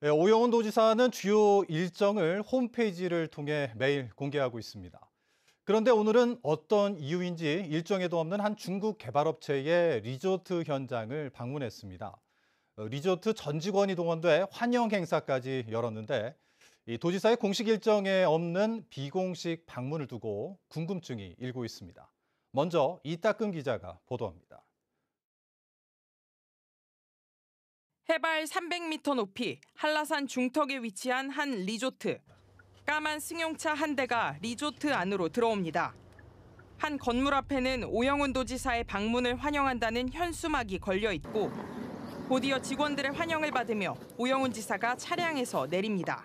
네, 오영훈 도지사는 주요 일정을 홈페이지를 통해 매일 공개하고 있습니다. 그런데 오늘은 어떤 이유인지 일정에도 없는 한 중국 개발업체의 리조트 현장을 방문했습니다. 어, 리조트 전 직원이 동원돼 환영 행사까지 열었는데 이 도지사의 공식 일정에 없는 비공식 방문을 두고 궁금증이 일고 있습니다. 먼저 이따끔 기자가 보도합니다. 해발 300m 높이 한라산 중턱에 위치한 한 리조트. 까만 승용차 한 대가 리조트 안으로 들어옵니다. 한 건물 앞에는 오영훈 도지사의 방문을 환영한다는 현수막이 걸려 있고 곧이어 직원들의 환영을 받으며 오영훈 지사가 차량에서 내립니다.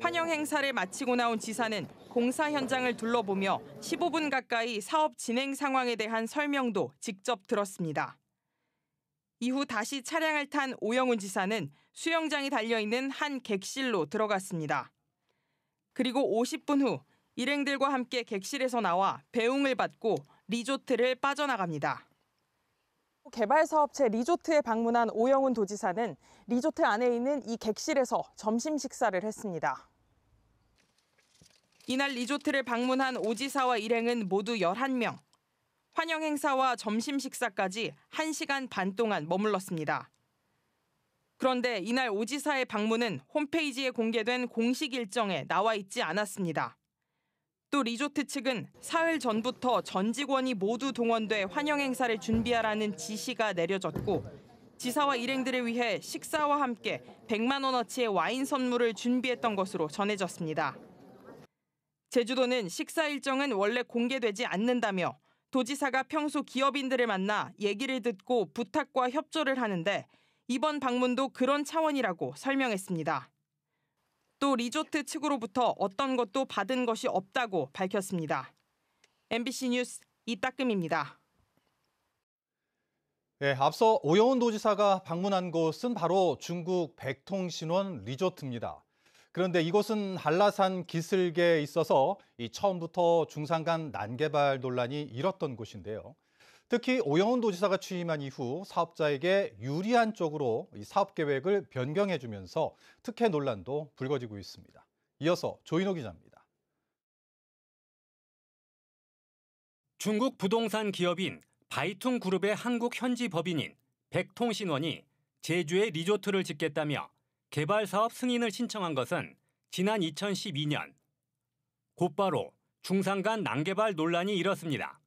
환영 행사를 마치고 나온 지사는 공사 현장을 둘러보며 15분 가까이 사업 진행 상황에 대한 설명도 직접 들었습니다. 이후 다시 차량을 탄 오영훈 지사는 수영장이 달려있는 한 객실로 들어갔습니다. 그리고 50분 후 일행들과 함께 객실에서 나와 배웅을 받고 리조트를 빠져나갑니다. 개발 사업체 리조트에 방문한 오영훈 도지사는 리조트 안에 있는 이 객실에서 점심 식사를 했습니다. 이날 리조트를 방문한 오지사와 일행은 모두 11명. 환영 행사와 점심 식사까지 1시간 반 동안 머물렀습니다. 그런데 이날 오지사의 방문은 홈페이지에 공개된 공식 일정에 나와 있지 않았습니다. 또 리조트 측은 사흘 전부터 전 직원이 모두 동원돼 환영 행사를 준비하라는 지시가 내려졌고 지사와 일행들을 위해 식사와 함께 100만 원어치의 와인 선물을 준비했던 것으로 전해졌습니다. 제주도는 식사 일정은 원래 공개되지 않는다며 도지사가 평소 기업인들을 만나 얘기를 듣고 부탁과 협조를 하는데 이번 방문도 그런 차원이라고 설명했습니다. 또 리조트 측으로부터 어떤 것도 받은 것이 없다고 밝혔습니다. MBC 뉴스 이따금입니다. 네, 앞서 오영훈 도지사가 방문한 곳은 바로 중국 백통신원 리조트입니다. 그런데 이곳은 한라산 기슭에 있어서 처음부터 중산 간 난개발 논란이 일었던 곳인데요. 특히 오영훈 도지사가 취임한 이후 사업자에게 유리한 쪽으로 사업 계획을 변경해 주면서 특혜 논란도 불거지고 있습니다. 이어서 조인호 기자입니다. 중국 부동산 기업인 바이퉁 그룹의 한국 현지 법인인 백통신원이 제주에 리조트를 짓겠다며 개발 사업 승인을 신청한 것은 지난 2012년. 곧바로 중산간 난개발 논란이 일었습니다.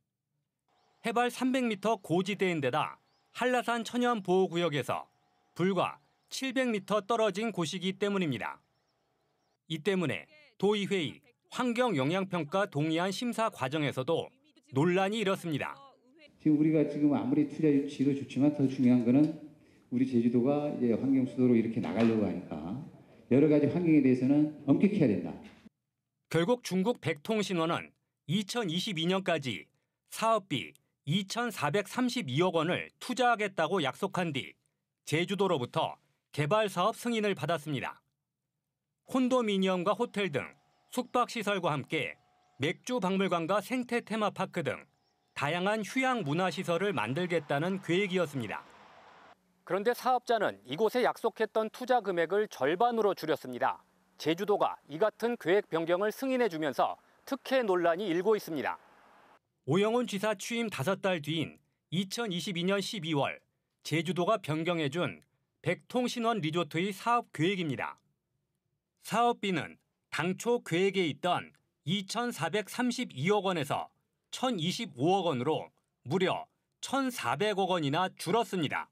해발 300m 고지대인데다 한라산 천연 보호구역에서 불과 700m 떨어진 곳이기 때문입니다. 이 때문에 도의회의 환경영향평가 동의안 심사 과정에서도 논란이 일었습니다. 지금 우리가 지금 아무리 투자 유치도 좋지만 더 중요한 것은 우리 제주도가 이제 환경 수도로 이렇게 나가려고 하니까 여러 가지 환경에 대해서는 엄격해야 된다. 결국 중국 백통신원은 2022년까지 사업비 2,432억 원을 투자하겠다고 약속한 뒤 제주도로부터 개발 사업 승인을 받았습니다. 콘도미니엄과 호텔 등 숙박시설과 함께 맥주 박물관과 생태 테마파크 등 다양한 휴양 문화시설을 만들겠다는 계획이었습니다. 그런데 사업자는 이곳에 약속했던 투자 금액을 절반으로 줄였습니다. 제주도가 이 같은 계획 변경을 승인해주면서 특혜 논란이 일고 있습니다. 오영훈 지사 취임 5달 뒤인 2022년 12월 제주도가 변경해준 백통신원 리조트의 사업 계획입니다. 사업비는 당초 계획에 있던 2,432억 원에서 1,025억 원으로 무려 1,400억 원이나 줄었습니다.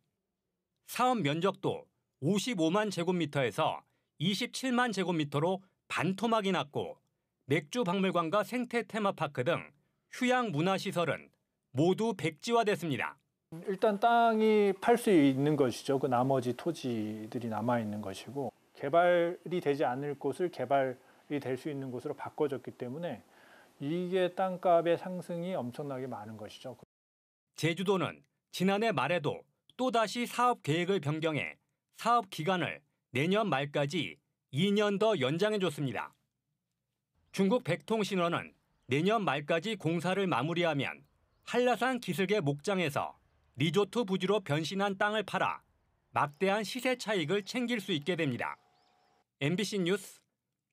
사업 면적도 55만 제곱미터에서 27만 제곱미터로 반토막이 났고 맥주 박물관과 생태 테마파크 등 휴양 문화시설은 모두 백지화됐습니다. 일단 땅이 팔 수 있는 것이죠. 그 나머지 토지들이 남아 있는 것이고 개발이 되지 않을 곳을 개발이 될 수 있는 곳으로 바꿔졌기 때문에 이게 땅값의 상승이 엄청나게 많은 것이죠. 제주도는 지난해 말에도 또다시 사업 계획을 변경해 사업 기간을 내년 말까지 2년 더 연장해 줬습니다. 중국 백통신원은 내년 말까지 공사를 마무리하면 한라산 기슭의 목장에서 리조트 부지로 변신한 땅을 팔아 막대한 시세 차익을 챙길 수 있게 됩니다. MBC 뉴스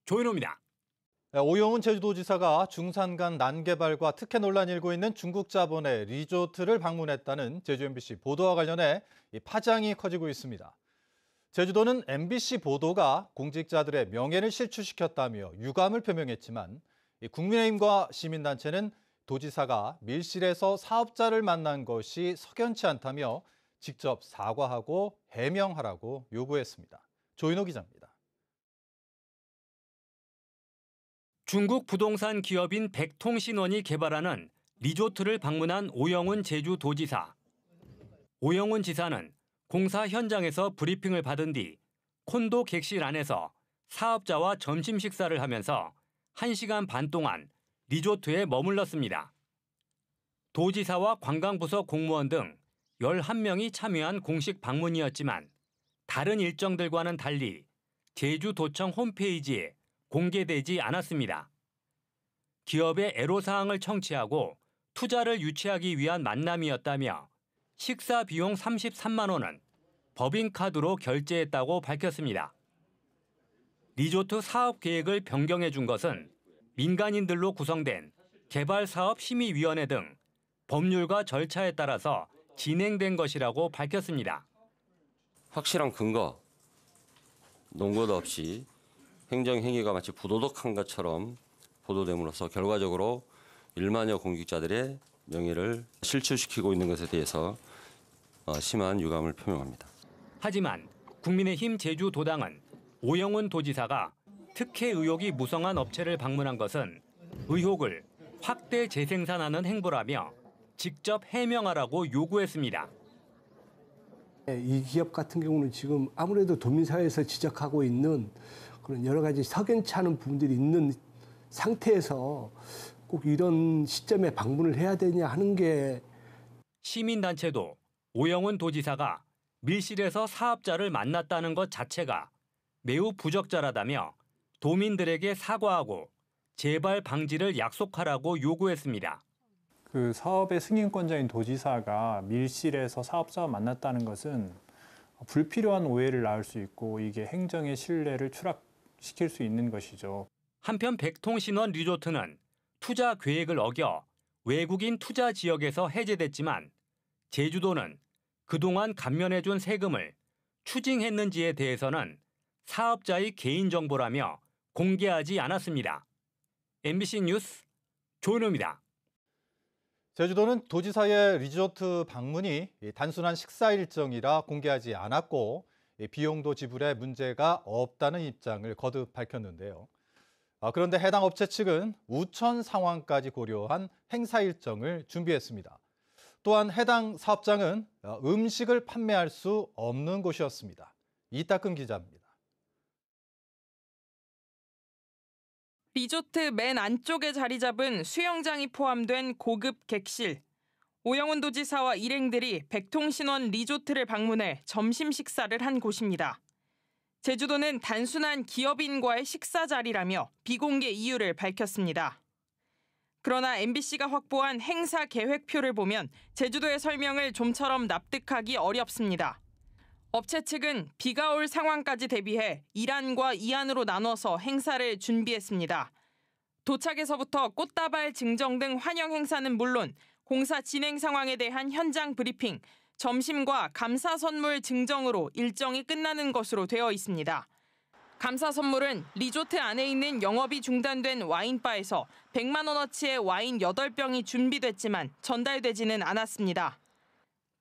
조인호입니다. 네, 오영훈 제주도지사가 중산간 난개발과 특혜 논란이 일고 있는 중국 자본의 리조트를 방문했다는 제주 MBC 보도와 관련해 파장이 커지고 있습니다. 제주도는 MBC 보도가 공직자들의 명예를 실추시켰다며 유감을 표명했지만 국민의힘과 시민단체는 도지사가 밀실에서 사업자를 만난 것이 석연치 않다며 직접 사과하고 해명하라고 요구했습니다. 조인호 기자입니다. 중국 부동산 기업인 백통신원이 개발하는 리조트를 방문한 오영훈 제주도지사. 오영훈 지사는 공사 현장에서 브리핑을 받은 뒤 콘도 객실 안에서 사업자와 점심 식사를 하면서 1시간 반 동안 리조트에 머물렀습니다. 도지사와 관광부서 공무원 등 11명이 참여한 공식 방문이었지만 다른 일정들과는 달리 제주도청 홈페이지에 공개되지 않았습니다. 기업의 애로사항을 청취하고 투자를 유치하기 위한 만남이었다며 식사 비용 33만 원은 법인카드로 결제했다고 밝혔습니다. 리조트 사업 계획을 변경해 준 것은 민간인들로 구성된 개발사업심의위원회 등 법률과 절차에 따라서 진행된 것이라고 밝혔습니다. 확실한 근거, 논거도 없이 행정행위가 마치 부도덕한 것처럼 보도됨으로써 결과적으로 1만여 공직자들의 명예를 실추시키고 있는 것에 대해서 어, 심한 유감을 표명합니다. 하지만 국민의힘 제주도당은 오영훈 도지사가 특혜 의혹이 무성한 업체를 방문한 것은 의혹을 확대 재생산하는 행보라며 직접 해명하라고 요구했습니다. 이 기업 같은 경우는 지금 아무래도 도민사회에서 지적하고 있는 그런 여러 가지 석연치 않은 부분들이 있는 상태에서 꼭 이런 시점에 방문을 해야 되냐 하는 게 시민단체도 오영훈 도지사가 밀실에서 사업자를 만났다는 것 자체가 매우 부적절하다며 도민들에게 사과하고 재발 방지를 약속하라고 요구했습니다. 그 사업의 승인권자인 도지사가 밀실에서 사업자와 만났다는 것은 불필요한 오해를 낳을 수 있고 이게 행정의 신뢰를 추락 시킬 수 있는 것이죠. 한편 백통신원 리조트는 투자 계획을 어겨 외국인 투자 지역에서 해제됐지만 제주도는 그동안 감면해준 세금을 추징했는지에 대해서는 사업자의 개인정보라며 공개하지 않았습니다. MBC 뉴스 조은호입니다. 제주도는 도지사의 리조트 방문이 단순한 식사 일정이라 공개하지 않았고 비용도 지불에 문제가 없다는 입장을 거듭 밝혔는데요. 아, 그런데 해당 업체 측은 우천 상황까지 고려한 행사 일정을 준비했습니다. 또한 해당 사업장은 어, 음식을 판매할 수 없는 곳이었습니다. 이따금 기자입니다. 리조트 맨 안쪽에 자리 잡은 수영장이 포함된 고급 객실. 오영훈 도지사와 일행들이 백통신원 리조트를 방문해 점심 식사를 한 곳입니다. 제주도는 단순한 기업인과의 식사 자리라며 비공개 이유를 밝혔습니다. 그러나 MBC가 확보한 행사 계획표를 보면 제주도의 설명을 좀처럼 납득하기 어렵습니다. 업체 측은 비가 올 상황까지 대비해 이안과 이안으로 나눠서 행사를 준비했습니다. 도착에서부터 꽃다발 증정 등 환영 행사는 물론 공사 진행 상황에 대한 현장 브리핑, 점심과 감사 선물 증정으로 일정이 끝나는 것으로 되어 있습니다. 감사 선물은 리조트 안에 있는 영업이 중단된 와인바에서 100만 원어치의 와인 8병이 준비됐지만 전달되지는 않았습니다.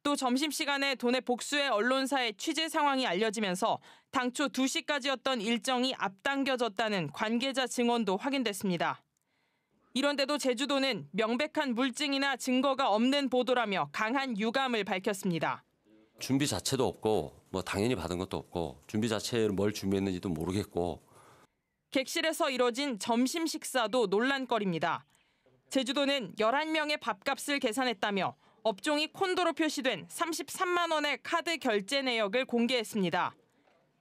또 점심시간에 돈의 복수의 언론사의 취재 상황이 알려지면서 당초 2시까지였던 일정이 앞당겨졌다는 관계자 증언도 확인됐습니다. 이런데도 제주도는 명백한 물증이나 증거가 없는 보도라며 강한 유감을 밝혔습니다. 준비 자체도 없고 뭐 당연히 받은 것도 없고 준비 자체를 뭘 준비했는지도 모르겠고 객실에서 이뤄진 점심 식사도 논란거리입니다. 제주도는 11명의 밥값을 계산했다며 업종이 콘도로 표시된 33만 원의 카드 결제 내역을 공개했습니다.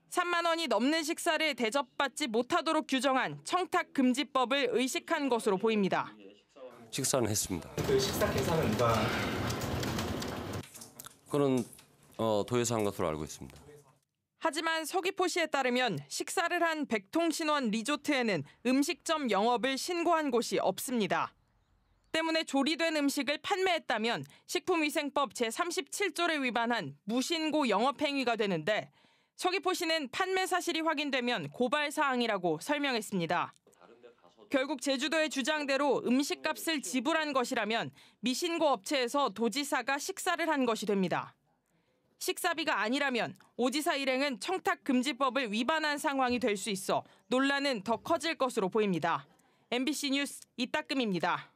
3만 원이 넘는 식사를 대접받지 못하도록 규정한 청탁 금지법을 의식한 것으로 보입니다. 식사는 했습니다. 그 식사 계산은 누가 그런 어, 도에서 한 것으로 알고 있습니다. 하지만 서귀포시에 따르면 식사를 한 백통신원 리조트에는 음식점 영업을 신고한 곳이 없습니다. 때문에 조리된 음식을 판매했다면 식품위생법 제37조를 위반한 무신고 영업행위가 되는데 서귀포시는 판매 사실이 확인되면 고발 사항이라고 설명했습니다. 결국 제주도의 주장대로 음식값을 지불한 것이라면 미신고 업체에서 도지사가 식사를 한 것이 됩니다. 식사비가 아니라면 오지사 일행은 청탁금지법을 위반한 상황이 될 수 있어 논란은 더 커질 것으로 보입니다. MBC 뉴스 이따금입니다.